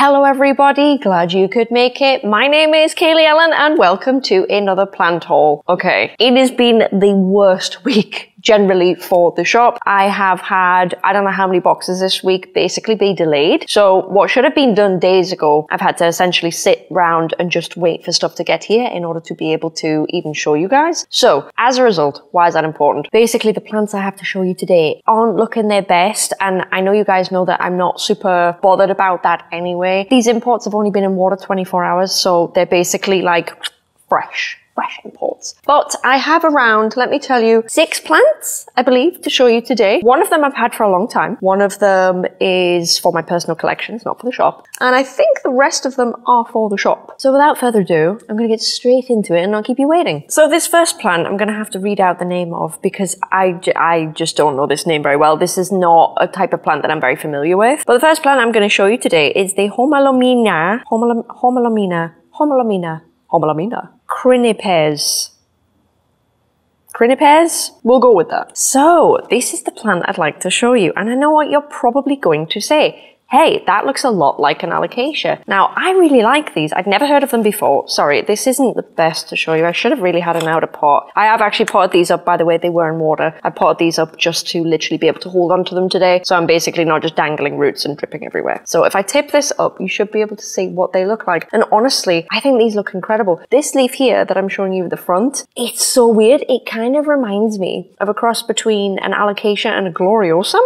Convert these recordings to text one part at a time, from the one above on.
Hello everybody, glad you could make it. My name is Kaylee Ellen and welcome to another plant haul. Okay, it has been the worst week generally for the shop. I have had, I don't know how many boxes this week basically be delayed. So what should have been done days ago, I've had to essentially sit round and just wait for stuff to get here in order to be able to even show you guys. So as a result, why is that important? Basically the plants I have to show you today aren't looking their best. And I know you guys know that I'm not super bothered about that anyway. These imports have only been in water 24 hours. So they're basically like fresh fresh imports. But I have around, let me tell you, six plants, I believe, to show you today. One of them I've had for a long time. One of them is for my personal collections, not for the shop. And I think the rest of them are for the shop. So without further ado, I'm going to get straight into it and I'll keep you waiting. So this first plant, I'm going to have to read out the name of because I, I just don't know this name very well. This is not a type of plant that I'm very familiar with. But the first plant I'm going to show you today is the Homalomena, Homalomena, Homalomena, Homalomena Crinipes. Crinipes? We'll go with that. So, this is the plant I'd like to show you, and I know what you're probably going to say hey, that looks a lot like an alocasia. Now, I really like these. I'd never heard of them before. Sorry, this isn't the best to show you. I should have really had an outer pot. I have actually potted these up, by the way, they were in water. I potted these up just to literally be able to hold onto them today. So I'm basically not just dangling roots and dripping everywhere. So if I tip this up, you should be able to see what they look like. And honestly, I think these look incredible. This leaf here that I'm showing you the front, it's so weird. It kind of reminds me of a cross between an alocasia and a gloriosum.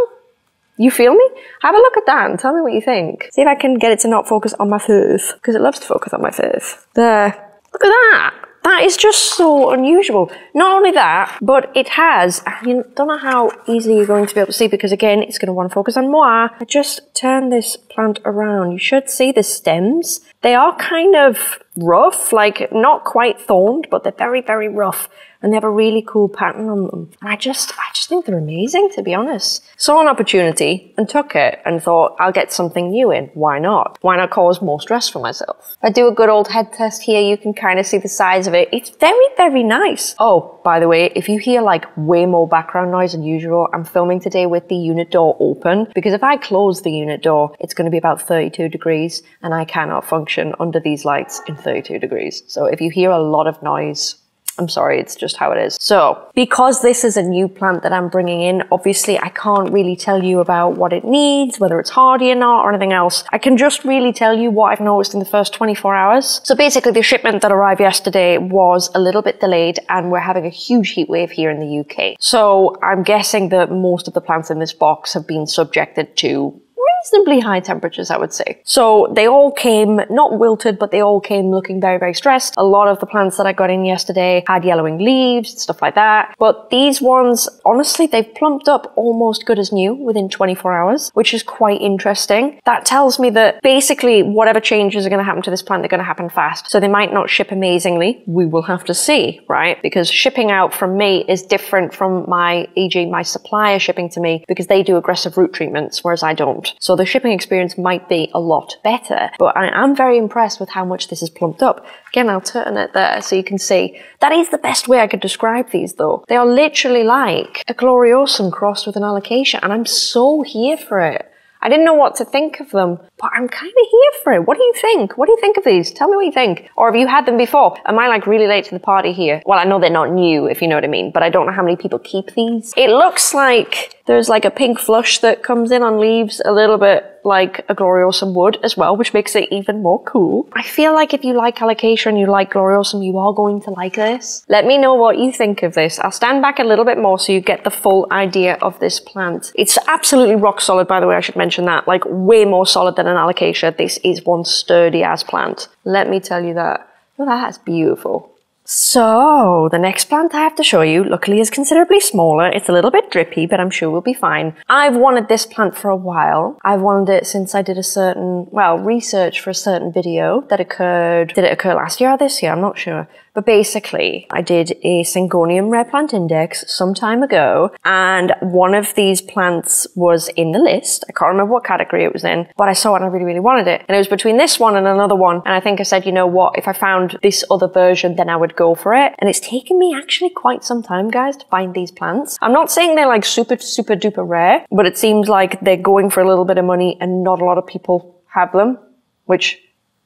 You feel me? Have a look at that and tell me what you think. See if I can get it to not focus on my face, because it loves to focus on my face. There. Look at that. That is just so unusual. Not only that, but it has, I mean, don't know how easily you're going to be able to see because again, it's going to want to focus on moi. I just turn this plant around. You should see the stems. They are kind of rough, like not quite thorned, but they're very, very rough and they have a really cool pattern on them. And I just, I just think they're amazing, to be honest. Saw an opportunity and took it and thought, I'll get something new in. Why not? Why not cause more stress for myself? I do a good old head test here, you can kind of see the size of it. It's very, very nice. Oh, by the way, if you hear like way more background noise than usual, I'm filming today with the unit door open because if I close the unit door, it's going to be about 32 degrees and I cannot function under these lights in 32 degrees. So if you hear a lot of noise, I'm sorry, it's just how it is. So, because this is a new plant that I'm bringing in, obviously I can't really tell you about what it needs, whether it's hardy or not, or anything else. I can just really tell you what I've noticed in the first 24 hours. So basically the shipment that arrived yesterday was a little bit delayed and we're having a huge heat wave here in the UK. So I'm guessing that most of the plants in this box have been subjected to reasonably high temperatures, I would say. So they all came, not wilted, but they all came looking very, very stressed. A lot of the plants that I got in yesterday had yellowing leaves, stuff like that. But these ones, honestly, they've plumped up almost good as new within 24 hours, which is quite interesting. That tells me that basically whatever changes are going to happen to this plant, they're going to happen fast. So they might not ship amazingly. We will have to see, right? Because shipping out from me is different from my EG, my supplier shipping to me because they do aggressive root treatments, whereas I don't. So the shipping experience might be a lot better. But I am very impressed with how much this is plumped up. Again, I'll turn it there so you can see. That is the best way I could describe these though. They are literally like a gloriosum crossed with an alocasia and I'm so here for it. I didn't know what to think of them, but I'm kind of here for it. What do you think? What do you think of these? Tell me what you think. Or have you had them before? Am I like really late to the party here? Well, I know they're not new, if you know what I mean, but I don't know how many people keep these. It looks like there's like a pink flush that comes in on leaves a little bit like a Gloriosum would as well, which makes it even more cool. I feel like if you like Alocasia and you like Gloriosum, you are going to like this. Let me know what you think of this. I'll stand back a little bit more so you get the full idea of this plant. It's absolutely rock solid, by the way, I should mention that. Like way more solid than an Alocasia. This is one sturdy ass plant. Let me tell you that. Oh, that's beautiful. So, the next plant I have to show you, luckily is considerably smaller. It's a little bit drippy, but I'm sure we'll be fine. I've wanted this plant for a while. I've wanted it since I did a certain, well, research for a certain video that occurred, did it occur last year or this year? I'm not sure. But basically, I did a Syngonium rare plant index some time ago, and one of these plants was in the list. I can't remember what category it was in, but I saw it and I really, really wanted it. And it was between this one and another one. And I think I said, you know what, if I found this other version, then I would go for it. And it's taken me actually quite some time, guys, to find these plants. I'm not saying they're like super, super duper rare, but it seems like they're going for a little bit of money and not a lot of people have them. which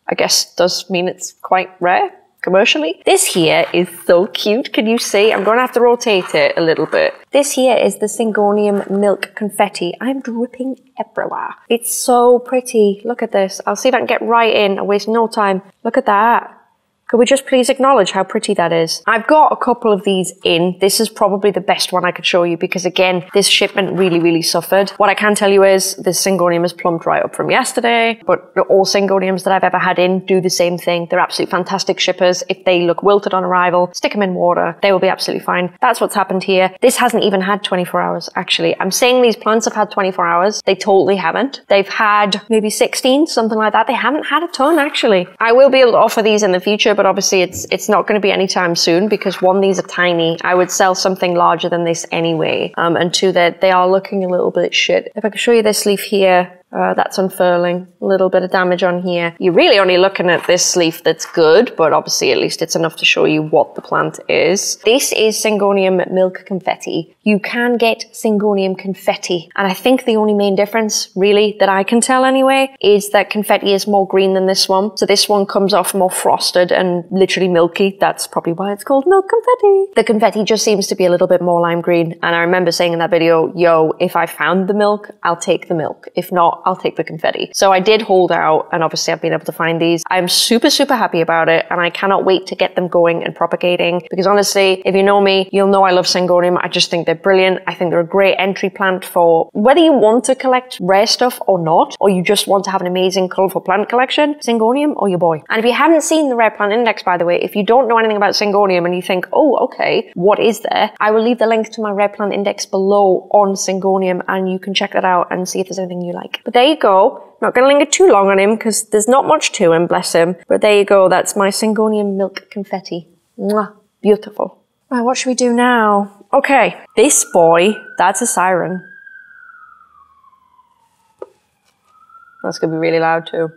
I guess does mean it's quite rare commercially. This here is so cute. Can you see? I'm going to have to rotate it a little bit. This here is the Syngonium Milk Confetti. I'm dripping everywhere. It's so pretty. Look at this. I'll see if I can get right in. I'll waste no time. Look at that. Could we just please acknowledge how pretty that is? I've got a couple of these in. This is probably the best one I could show you because again, this shipment really, really suffered. What I can tell you is this Syngonium has plumped right up from yesterday, but all Syngoniums that I've ever had in do the same thing. They're absolutely fantastic shippers. If they look wilted on arrival, stick them in water. They will be absolutely fine. That's what's happened here. This hasn't even had 24 hours, actually. I'm saying these plants have had 24 hours. They totally haven't. They've had maybe 16, something like that. They haven't had a ton, actually. I will be able to offer these in the future, but obviously it's it's not going to be anytime soon because one, these are tiny. I would sell something larger than this anyway. Um, and two, that they are looking a little bit shit. If I could show you this leaf here, uh, that's unfurling. A little bit of damage on here. You're really only looking at this leaf that's good, but obviously at least it's enough to show you what the plant is. This is Syngonium milk confetti. You can get Syngonium confetti. And I think the only main difference, really, that I can tell anyway, is that confetti is more green than this one. So this one comes off more frosted and literally milky. That's probably why it's called milk confetti. The confetti just seems to be a little bit more lime green. And I remember saying in that video, yo, if I found the milk, I'll take the milk. If not, I'll take the confetti. So I did hold out and obviously I've been able to find these. I'm super, super happy about it and I cannot wait to get them going and propagating because honestly, if you know me, you'll know I love Syngonium. I just think they're brilliant. I think they're a great entry plant for whether you want to collect rare stuff or not, or you just want to have an amazing colorful plant collection, Syngonium or your boy. And if you haven't seen the Rare Plant Index, by the way, if you don't know anything about Syngonium and you think, oh, okay, what is there? I will leave the link to my Rare Plant Index below on Syngonium and you can check that out and see if there's anything you like. But there you go. Not going to linger too long on him because there's not much to him, bless him. But there you go. That's my Syngonium milk confetti. Mwah. Beautiful. Right, what should we do now? Okay, this boy, that's a siren. That's going to be really loud too.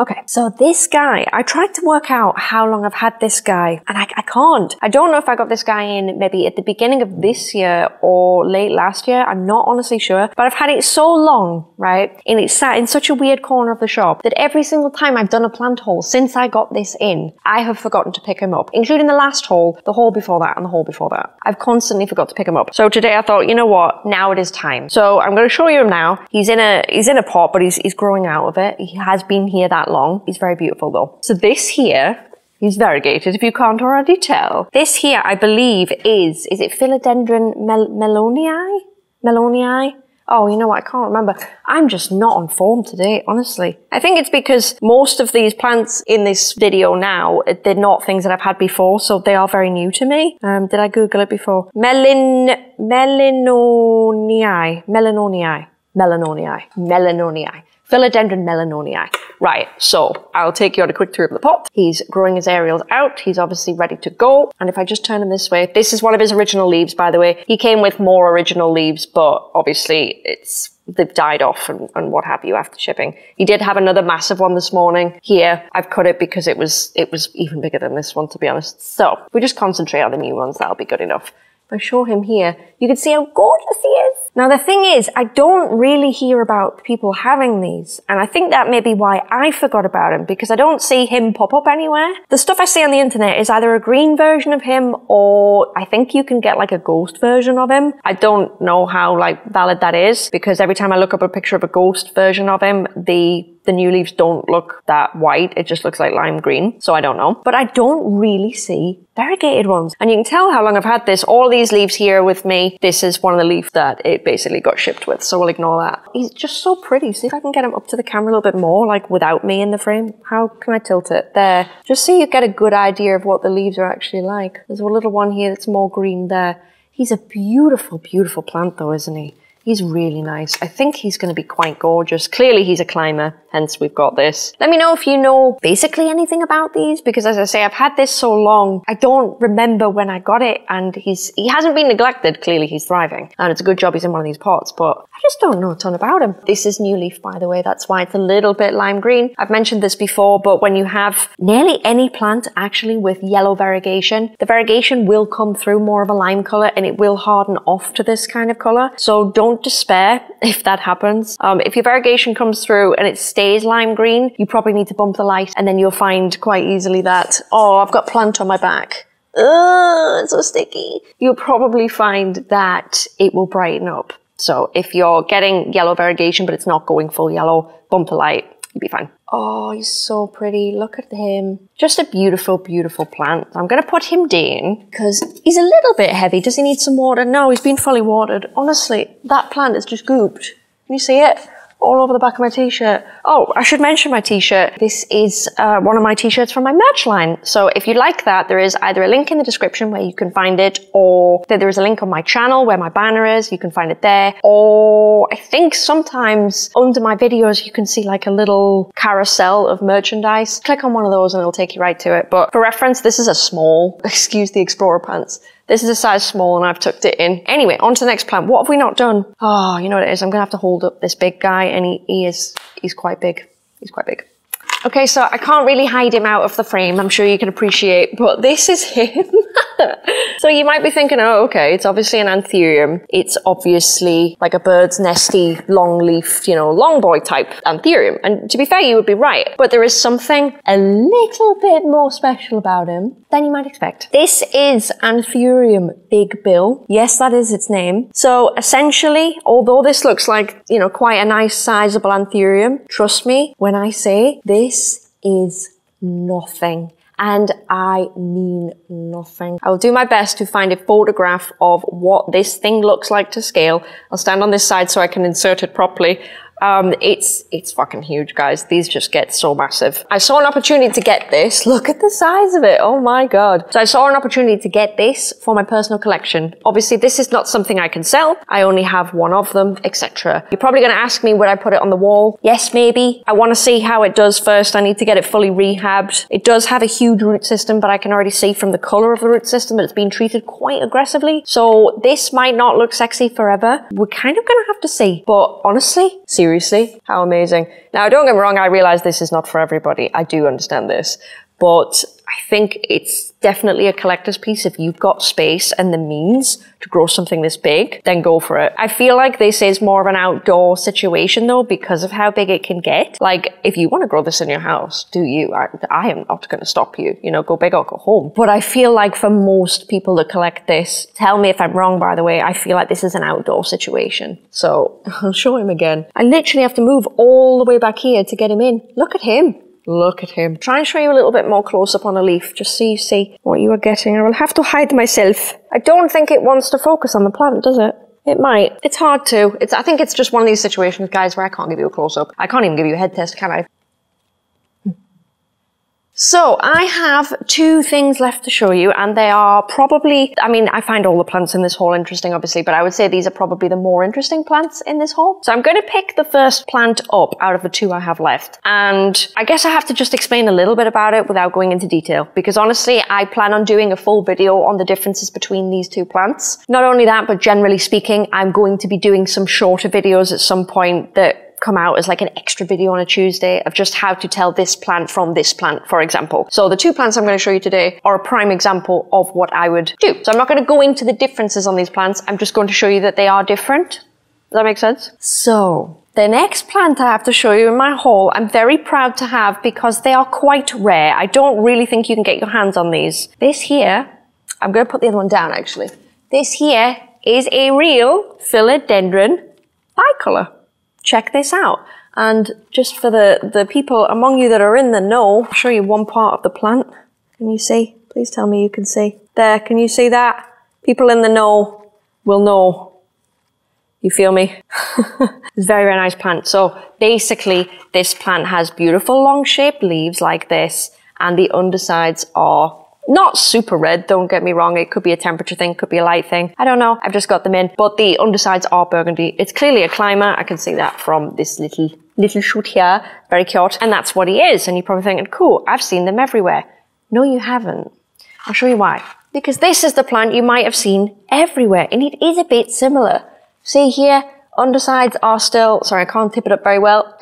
Okay, so this guy, I tried to work out how long I've had this guy, and I, I, can't. I don't know if I got this guy in maybe at the beginning of this year or late last year. I'm not honestly sure, but I've had it so long, right? And it's sat in such a weird corner of the shop that every single time I've done a plant haul since I got this in, I have forgotten to pick him up, including the last haul, the haul before that, and the haul before that. I've constantly forgot to pick him up. So today I thought, you know what? Now it is time. So I'm going to show you him now. He's in a he's in a pot, but he's he's growing out of it. He has been here that long. It's very beautiful though. So this here is variegated, if you can't already tell. This here, I believe, is, is it Philodendron mel melonii? Melonii? Oh, you know what? I can't remember. I'm just not on form today, honestly. I think it's because most of these plants in this video now, they're not things that I've had before, so they are very new to me. Um, did I Google it before? Melin, melanonii, melanonii, melanonii, melanonii. Philodendron melinonii. Right, so I'll take you on a quick tour of the pot. He's growing his aerials out. He's obviously ready to go. And if I just turn him this way, this is one of his original leaves, by the way. He came with more original leaves, but obviously it's they've died off and, and, what have you after shipping. He did have another massive one this morning. Here, I've cut it because it was it was even bigger than this one, to be honest. So we just concentrate on the new ones. That'll be good enough. If I show him here, you can see how gorgeous he is. Now the thing is, I don't really hear about people having these, and I think that may be why I forgot about him, because I don't see him pop up anywhere. The stuff I see on the internet is either a green version of him, or I think you can get like a ghost version of him. I don't know how like valid that is, because every time I look up a picture of a ghost version of him, the the new leaves don't look that white. It just looks like lime green. So I don't know. But I don't really see variegated ones. And you can tell how long I've had this. All these leaves here with me. This is one of the leaves that it basically got shipped with. So we'll ignore that. He's just so pretty. See if I can get him up to the camera a little bit more, like without me in the frame. How can I tilt it? There. Just so you get a good idea of what the leaves are actually like. There's a little one here that's more green there. He's a beautiful, beautiful plant though, isn't he? He's really nice. I think he's going to be quite gorgeous. Clearly he's a climber, hence we've got this. Let me know if you know basically anything about these, because as I say, I've had this so long, I don't remember when I got it, and he's he hasn't been neglected. Clearly he's thriving, and it's a good job he's in one of these pots, but I just don't know a ton about him. This is new leaf, by the way. That's why it's a little bit lime green. I've mentioned this before, but when you have nearly any plant actually with yellow variegation, the variegation will come through more of a lime color and it will harden off to this kind of color. So don't don't despair if that happens. Um, if your variegation comes through and it stays lime green, you probably need to bump the light and then you'll find quite easily that, oh, I've got plant on my back. Ugh, it's so sticky. You'll probably find that it will brighten up. So if you're getting yellow variegation, but it's not going full yellow, bump the light, you'll be fine. Oh, he's so pretty. Look at him. Just a beautiful, beautiful plant. I'm going to put him down because he's a little bit heavy. Does he need some water? No, he's been fully watered. Honestly, that plant is just gooped. Can you see it? All over the back of my t-shirt. Oh, I should mention my t-shirt. This is uh, one of my t-shirts from my merch line. So if you like that, there is either a link in the description where you can find it, or there is a link on my channel where my banner is. You can find it there. Or I think sometimes under my videos, you can see like a little carousel of merchandise. Click on one of those and it'll take you right to it. But for reference, this is a small, excuse the explorer pants. This is a size small and I've tucked it in. Anyway, on to the next plant. What have we not done? Oh, you know what it is? I'm gonna have to hold up this big guy and he, he is, he's quite big. He's quite big. Okay, so I can't really hide him out of the frame, I'm sure you can appreciate, but this is him. so you might be thinking, oh, okay, it's obviously an anthurium. It's obviously like a bird's nesty, long leaf, you know, long boy type anthurium. And to be fair, you would be right. But there is something a little bit more special about him than you might expect. This is Anthurium Big Bill. Yes, that is its name. So essentially, although this looks like, you know, quite a nice sizable anthurium, trust me when I say this this is nothing. And I mean nothing. I will do my best to find a photograph of what this thing looks like to scale. I'll stand on this side so I can insert it properly. Um, it's it's fucking huge, guys. These just get so massive. I saw an opportunity to get this. Look at the size of it. Oh my god. So I saw an opportunity to get this for my personal collection. Obviously, this is not something I can sell. I only have one of them, etc. You're probably going to ask me would I put it on the wall? Yes, maybe. I want to see how it does first. I need to get it fully rehabbed. It does have a huge root system, but I can already see from the color of the root system that it's been treated quite aggressively. So this might not look sexy forever. We're kind of going to have to see. But honestly, seriously seriously, how amazing. Now, don't get me wrong, I realize this is not for everybody. I do understand this. But I think it's definitely a collector's piece. If you've got space and the means to grow something this big, then go for it. I feel like this is more of an outdoor situation though, because of how big it can get. Like, if you want to grow this in your house, do you? I, I am not going to stop you. You know, go big or go home. But I feel like for most people that collect this, tell me if I'm wrong, by the way, I feel like this is an outdoor situation. So I'll show him again. I literally have to move all the way back here to get him in. Look at him. Look at him. Try and show you a little bit more close up on a leaf, just so you see what you are getting. I will have to hide myself. I don't think it wants to focus on the plant, does it? It might. It's hard to. It's. I think it's just one of these situations, guys, where I can't give you a close up. I can't even give you a head test, can I? So I have two things left to show you and they are probably, I mean, I find all the plants in this hall interesting, obviously, but I would say these are probably the more interesting plants in this hall. So I'm going to pick the first plant up out of the two I have left. And I guess I have to just explain a little bit about it without going into detail because honestly, I plan on doing a full video on the differences between these two plants. Not only that, but generally speaking, I'm going to be doing some shorter videos at some point that come out as like an extra video on a Tuesday of just how to tell this plant from this plant, for example. So the two plants I'm going to show you today are a prime example of what I would do. So I'm not going to go into the differences on these plants. I'm just going to show you that they are different. Does that make sense? So the next plant I have to show you in my haul, I'm very proud to have because they are quite rare. I don't really think you can get your hands on these. This here, I'm going to put the other one down actually. This here is a real philodendron bicolor check this out. And just for the, the people among you that are in the know, I'll show you one part of the plant. Can you see? Please tell me you can see. There, can you see that? People in the know will know. You feel me? it's very, very nice plant. So basically, this plant has beautiful long shaped leaves like this, and the undersides are Not super red, don't get me wrong. It could be a temperature thing, could be a light thing. I don't know. I've just got them in. But the undersides are burgundy. It's clearly a climber. I can see that from this little little shoot here. Very cute. And that's what he is. And you're probably thinking, cool, I've seen them everywhere. No, you haven't. I'll show you why. Because this is the plant you might have seen everywhere. And it is a bit similar. See here, undersides are still, sorry, I can't tip it up very well.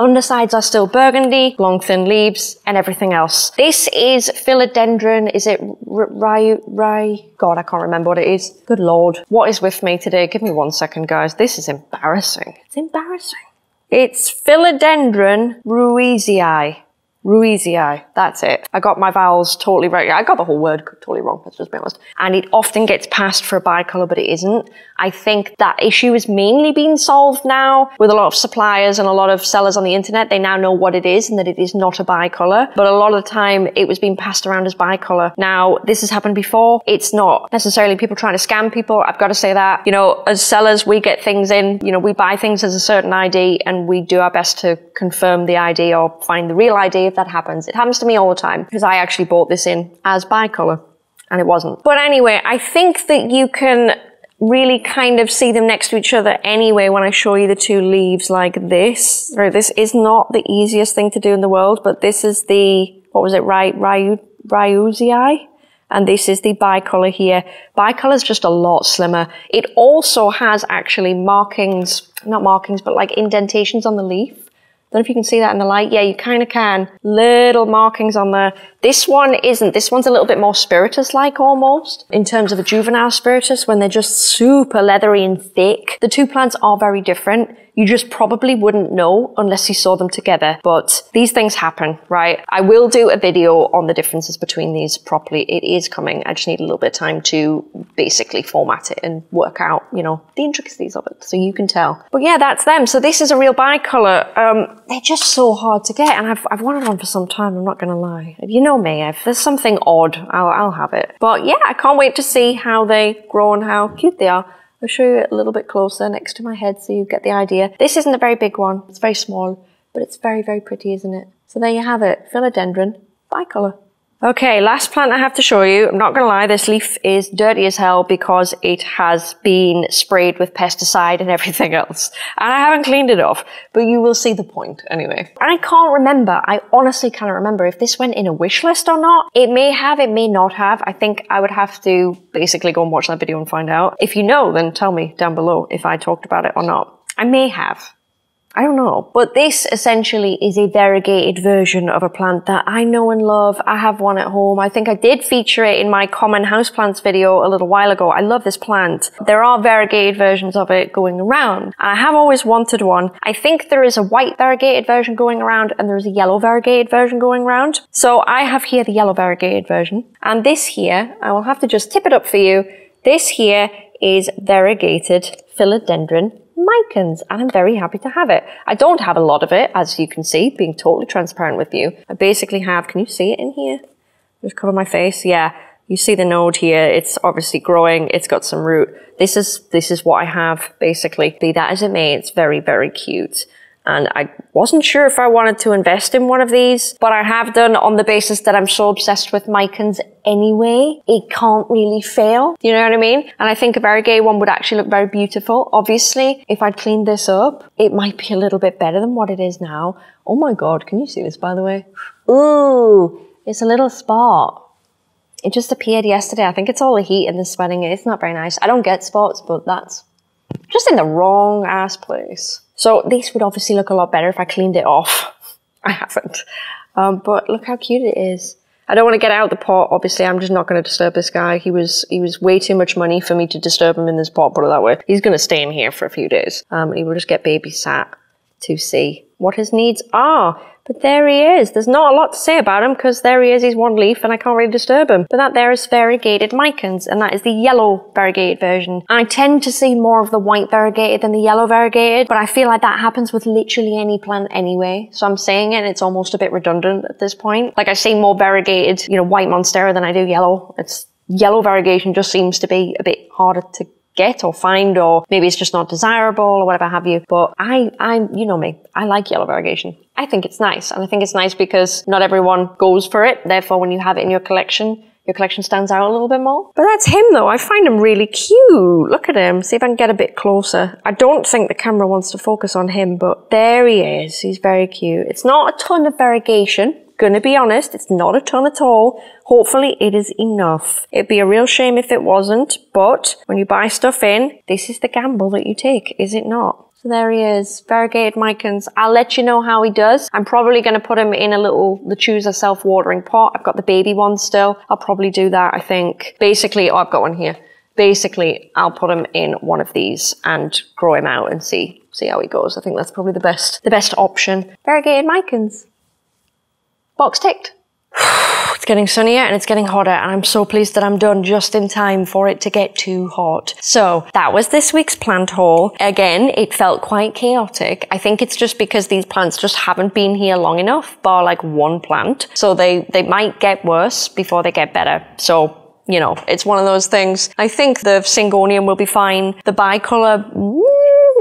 Undersides are still burgundy, long thin leaves, and everything else. This is philodendron. Is it rye, rye? God, I can't remember what it is. Good lord. What is with me today? Give me one second, guys. This is embarrassing. It's embarrassing. It's philodendron ruizii. Ruizii. That's it. I got my vowels totally right. I got the whole word totally wrong. Let's just be honest. And it often gets passed for a bicolor, but it isn't. I think that issue is mainly being solved now with a lot of suppliers and a lot of sellers on the internet. They now know what it is and that it is not a bicolor. But a lot of the time it was being passed around as bicolor. Now, this has happened before. It's not necessarily people trying to scam people. I've got to say that. You know, as sellers, we get things in, you know, we buy things as a certain ID and we do our best to confirm the ID or find the real ID that happens. It happens to me all the time because I actually bought this in as bicolor and it wasn't. But anyway, I think that you can really kind of see them next to each other anyway when I show you the two leaves like this. This is not the easiest thing to do in the world, but this is the, what was it, Ryu, Ryu, Ryuzii? And this is the bicolor here. Bicolor is just a lot slimmer. It also has actually markings, not markings, but like indentations on the leaf don't know if you can see that in the light. Yeah, you kind of can. Little markings on there. This one isn't. This one's a little bit more spiritus-like almost in terms of a juvenile spiritus when they're just super leathery and thick. The two plants are very different. You just probably wouldn't know unless you saw them together. But these things happen, right? I will do a video on the differences between these properly. It is coming. I just need a little bit of time to basically format it and work out, you know, the intricacies of it so you can tell. But yeah, that's them. So this is a real bicolor. Um, they're just so hard to get and I've, I've wanted one for some time, I'm not going to lie. You know me, if there's something odd, I'll, I'll have it. But yeah, I can't wait to see how they grow and how cute they are. I'll show you it a little bit closer next to my head so you get the idea. This isn't a very big one. It's very small, but it's very, very pretty, isn't it? So there you have it. Philodendron bicolor. Okay, last plant I have to show you. I'm not going to lie, this leaf is dirty as hell because it has been sprayed with pesticide and everything else. And I haven't cleaned it off, but you will see the point anyway. I can't remember, I honestly can't remember if this went in a wish list or not. It may have, it may not have. I think I would have to basically go and watch that video and find out. If you know, then tell me down below if I talked about it or not. I may have. I don't know, but this essentially is a variegated version of a plant that I know and love. I have one at home. I think I did feature it in my common houseplants video a little while ago. I love this plant. There are variegated versions of it going around. I have always wanted one. I think there is a white variegated version going around and there's a yellow variegated version going around. So I have here the yellow variegated version. And this here, I will have to just tip it up for you. This here is variegated philodendron Micans, and I'm very happy to have it. I don't have a lot of it, as you can see, being totally transparent with you. I basically have, can you see it in here? Just cover my face, yeah. You see the node here, it's obviously growing, it's got some root. This is, this is what I have, basically. Be that as it may, it's very, very cute and I wasn't sure if I wanted to invest in one of these, but I have done on the basis that I'm so obsessed with Micans anyway. It can't really fail. You know what I mean? And I think a variegated one would actually look very beautiful. Obviously, if I'd cleaned this up, it might be a little bit better than what it is now. Oh my God, can you see this by the way? Ooh, it's a little spot. It just appeared yesterday. I think it's all the heat and the sweating. It's not very nice. I don't get spots, but that's just in the wrong ass place. So this would obviously look a lot better if I cleaned it off. I haven't. Um, but look how cute it is. I don't want to get out the pot. Obviously, I'm just not going to disturb this guy. He was he was way too much money for me to disturb him in this pot. Put it that way. He's going to stay in here for a few days. Um, and he will just get babysat to see what his needs are. But there he is. There's not a lot to say about him because there he is. He's one leaf and I can't really disturb him. But that there is variegated micans and that is the yellow variegated version. I tend to see more of the white variegated than the yellow variegated, but I feel like that happens with literally any plant anyway. So I'm saying it and it's almost a bit redundant at this point. Like I see more variegated, you know, white monstera than I do yellow. It's yellow variegation just seems to be a bit harder to get or find, or maybe it's just not desirable or whatever have you. But I, I, you know me, I like yellow variegation. I think it's nice. And I think it's nice because not everyone goes for it. Therefore, when you have it in your collection, your collection stands out a little bit more. But that's him though. I find him really cute. Look at him. See if I can get a bit closer. I don't think the camera wants to focus on him, but there he is. He's very cute. It's not a ton of variegation. Gonna be honest, it's not a ton at all. Hopefully it is enough. It'd be a real shame if it wasn't, but when you buy stuff in, this is the gamble that you take, is it not? So there he is, variegated Micans. I'll let you know how he does. I'm probably going to put him in a little Lechuza self-watering pot. I've got the baby one still. I'll probably do that, I think. Basically, oh, I've got one here. Basically, I'll put him in one of these and grow him out and see see how he goes. I think that's probably the best the best option. Variegated Micans. Box ticked. It's getting sunnier and it's getting hotter and I'm so pleased that I'm done just in time for it to get too hot. So that was this week's plant haul. Again, it felt quite chaotic. I think it's just because these plants just haven't been here long enough, bar like one plant. So they, they might get worse before they get better. So you know, it's one of those things. I think the Syngonium will be fine. The bicolor,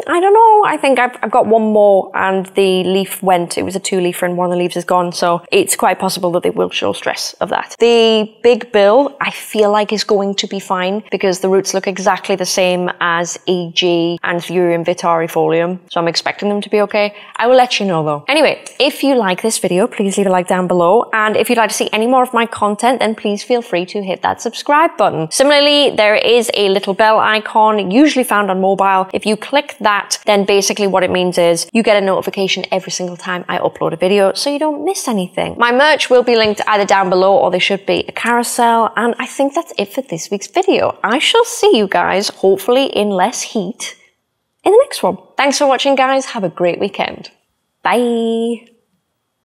I don't know. I think I've, I've got one more and the leaf went. It was a two leafer and one of the leaves is gone. So it's quite possible that they will show stress of that. The big bill, I feel like is going to be fine because the roots look exactly the same as EG and Anthurium vittarifolium. So I'm expecting them to be okay. I will let you know though. Anyway, if you like this video, please leave a like down below. And if you'd like to see any more of my content, then please feel free to hit that subscribe button. Similarly, there is a little bell icon, usually found on mobile. If you click that, that, then basically what it means is you get a notification every single time I upload a video so you don't miss anything. My merch will be linked either down below or there should be a carousel. And I think that's it for this week's video. I shall see you guys, hopefully in less heat, in the next one. Thanks for watching guys. Have a great weekend. Bye.